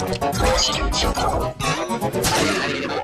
Thank you.